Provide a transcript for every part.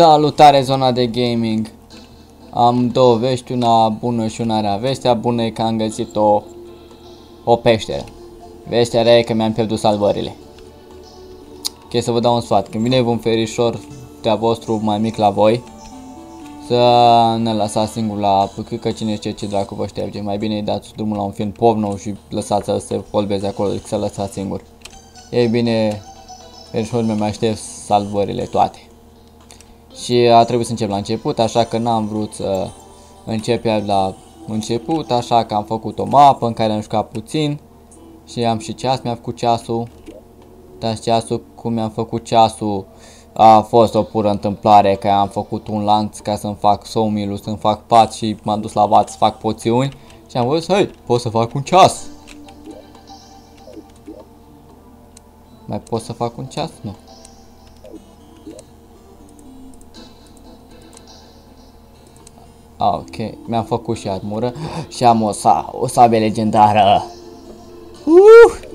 Salutare zona de gaming! Am două vești, una bună și una rea. Vestea bună e că am găsit o, o peșteră. Vestea rea e că mi-am pierdut salvările. Ok, să vă dau un sfat. Când vine un ferișor de-a vostru mai mic la voi, să ne lăsați singur la păcât că cine știe ce dracu vă șterge. Mai bine îi dați drumul la un film porno și lăsați-l să se holbeze acolo decât să lăsați singur. Ei bine, ferișorul meu mai șters salvările toate și a trebuit să încep la început, așa că n-am vrut să încep iar la început, așa că am făcut o mapă în care am jucat puțin și am și ceas, mi-am făcut ceasul, dar ceasul, cum mi-am făcut ceasul, a fost o pură întâmplare că am făcut un lanț ca să-mi fac somilul, să-mi fac pat și m-am dus la vat să fac poțiuni și am văzut, hei, pot să fac un ceas. Mai pot să fac un ceas? Nu. Ah, ok, mi-am făcut și armură și am o, sa o sabie legendară. Uh!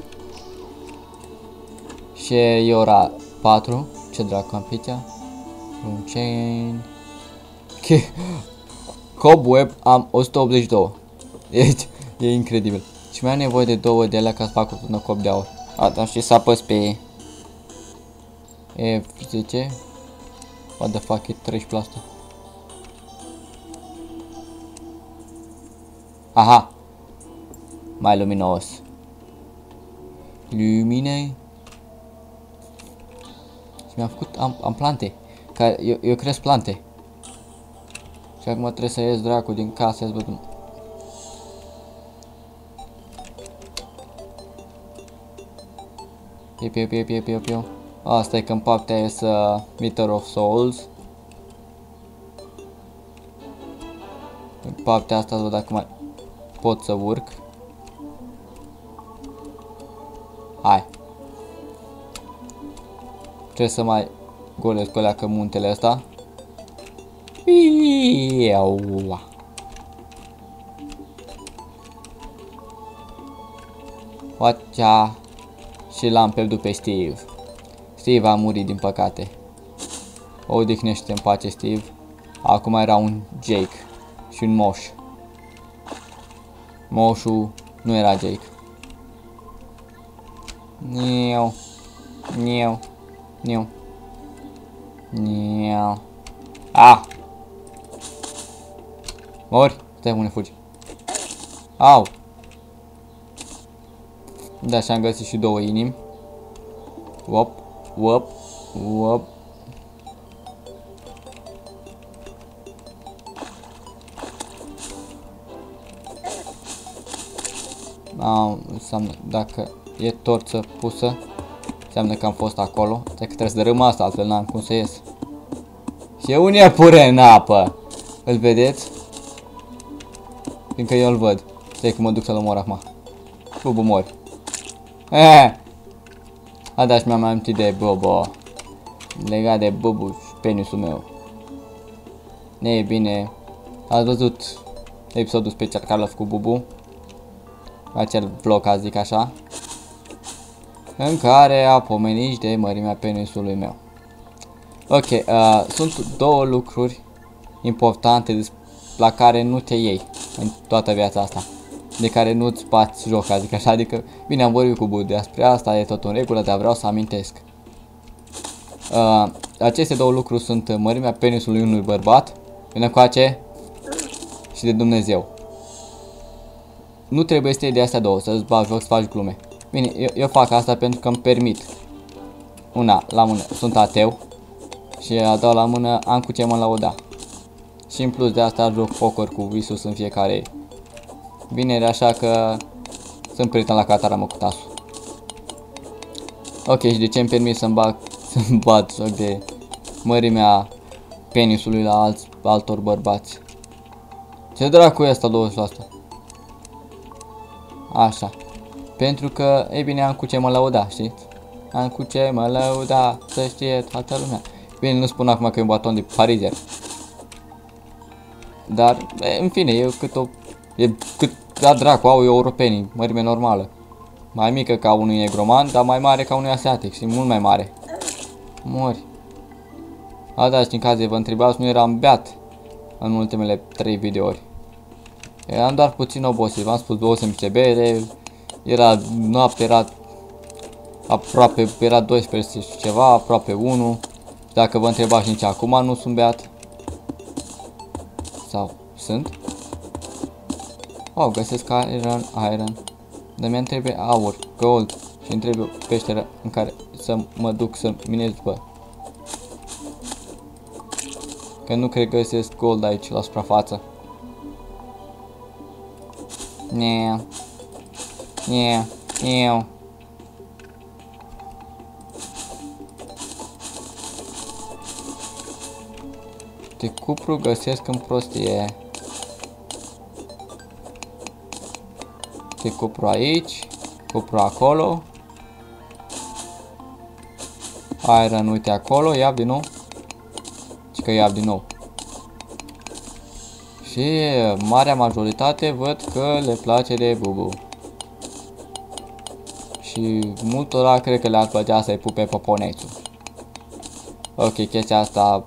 Și e ora 4. Ce dracu am pe aici? Un chain. Ok. Cobweb am 182. E, e incredibil. Și mai am nevoie de două de alea ca să fac un cop de aur. Atunci și să apăs pe F10. What the fuck, e 13%. Aha! Mai luminos. Lumine. Și mi-am făcut, am, am plante. Care, eu, eu cresc plante. Și acum trebuie să ies dracu din casă, să văd. Piu, piu, piu, piu, piu, piu. Asta e când partea ies uh, Meter of Souls. În partea asta văd dacă mai pot să urc. Hai. Trebuie să mai golesc o leacă muntele ăsta. Iaua. Watcha. Și l-am pierdut pe Steve. Steve a murit din păcate. O odihnește în pace Steve. Acum era un Jake și un Moș. Moșu nu era Jake. Niu. Niu. Niu. Niu. Ah! Mori! Stai unde fugi. Au! Da, și am găsit și două inimi. Wop, wop, wop. A, înseamnă, dacă e torță pusă, înseamnă că am fost acolo. Stai că trebuie să dărâm asta, altfel n-am cum să ies. Și e un iepure în apă. Îl vedeți? Fiindcă eu îl văd. Stai că mă duc să-l omor acum. Bubu mori. Eh! A, da, și mi-am amintit de Bobo. Legat de Bubu și penisul meu. Ne e bine. Ați văzut episodul special care l-a făcut Bubu? Acel vlog, ca zic așa, în care a pomenit de mărimea penisului meu. Ok, uh, sunt două lucruri importante la care nu te iei în toată viața asta. De care nu-ți bați joc, adică așa, adică, bine, am vorbit cu Bud despre asta, e tot în regulă, dar vreau să amintesc. Uh, aceste două lucruri sunt mărimea penisului unui bărbat, până coace și de Dumnezeu. Nu trebuie să iei de astea două, să-ți bagi joc, să faci glume. Bine, eu, eu fac asta pentru că îmi permit. Una, la mână, sunt ateu. Și a doua la mână, am cu ce mă lauda. Și în plus de asta joc poker cu Isus în fiecare vineri, așa că sunt prieten la Catara mă cu tasul. Ok, și de ce îmi permit să-mi bag, să-mi bat joc de mărimea penisului la alți, altor bărbați? Ce dracu e asta 20%? Așa. Pentru că, ei bine, am cu ce mă lăuda, știți? Am cu ce mă lăuda, să știe toată lumea. Bine, nu spun acum că e un baton de parizer. Dar, în fine, e cât o... E cât da dracu au europenii, mărime normală. Mai mică ca unui negroman, dar mai mare ca unui asiatic și mult mai mare. Mori. A, da, și în caz de vă întrebați, nu eram beat în ultimele 3 videouri. Eram doar puțin obosit, v-am spus 200 bere, era noapte, era aproape, era 12 și ceva, aproape 1. Dacă vă întrebați nici acum nu sunt beat. Sau sunt? Oh, găsesc iron, iron. Dar mi-a trebuie aur, gold și îmi trebuie peșteră în care să mă duc să minez după. Că nu cred că găsesc gold aici la suprafață. Nie. Nie. Nie. De cupru găsesc în prostie. De cupru aici. Cupru acolo. Iron, uite acolo, ia din nou. Și că ia din nou. Și marea majoritate văd că le place de bubu. Și multora cred că le-ar plăcea să-i pupe poponețul. Ok, chestia asta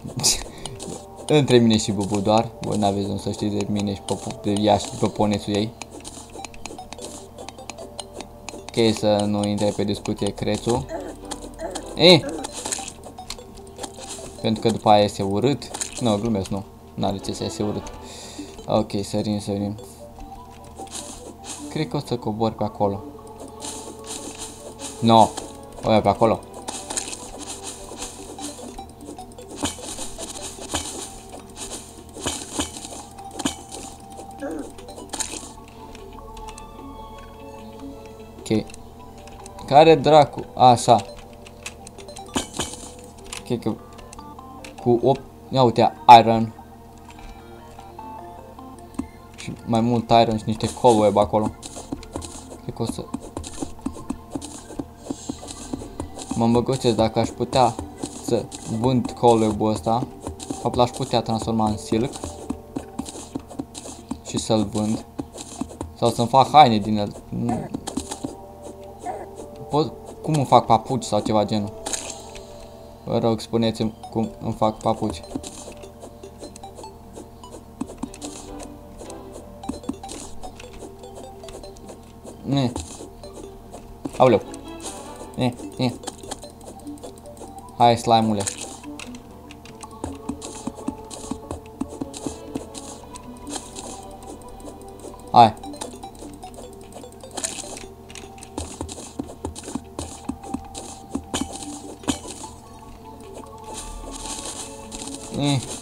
între mine și bubu doar. Voi n-aveți să știți de mine și de ea și poponețul ei. Ok, să nu intre pe discuție crețul. Eh! Pentru că după aia este urât. Nu, glumesc, nu. N-are ce să iese urât. Ok, sărim, sărim. Cred că o să cobor pe acolo. No, o pe acolo. Ok. Care dracu? Așa. Ok, că cu 8, ia uite, iron. Mai mult iron și niște cobweb acolo. Cred că o să... Mă îmbăgăcesc dacă aș putea să vând cobweb-ul ăsta. Fapt l-aș putea transforma în silk. Și să-l vând. Sau să-mi fac haine din el. Pot, cum îmi fac papuci sau ceva genul? Vă rog, spuneți-mi cum îmi fac papuci. Ne. Aoleu. Ne, ne. Hai, slime-ule. Hai. Eh.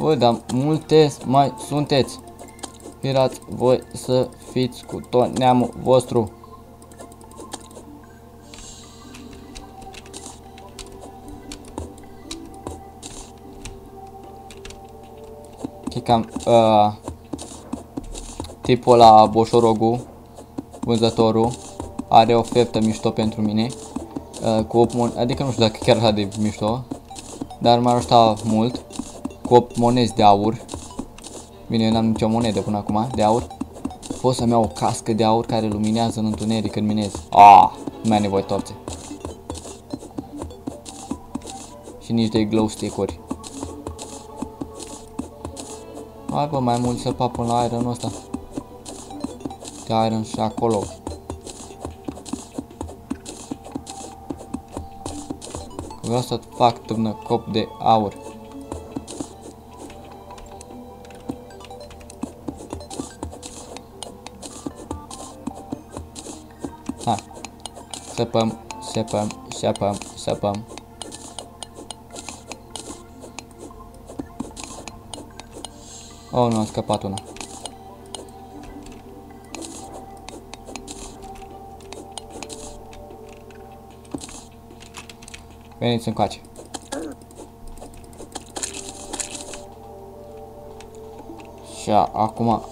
Bă, dar multe mai sunteți. Pirați voi să fiți cu tot neamul vostru. cam uh, tipul la Boșorogu vânzătorul are o ofertă mișto pentru mine. Uh, cu 8 mon adică nu știu dacă chiar așa de mișto, dar m-ar ajuta mult. Cu 8 monezi de aur. Bine, eu n-am nicio monedă până acum de aur. Pot să-mi iau o cască de aur care luminează în întuneric când minez. Ah, nu mai nevoie torțe. Și nici de glow stick-uri. Hai bă, mai mult să papă la iron ăsta de iron și acolo. Vreau să fac târnă cop de aur. Săpăm, săpăm, săpăm, săpăm. Oh, nu, a scăpat una. Veniți încoace. Și acum...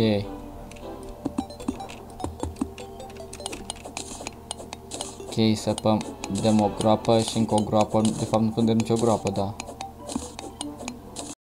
Ok. Ok, săpăm, dăm o groapă și încă o groapă. De fapt nu fundem nicio groapă, da.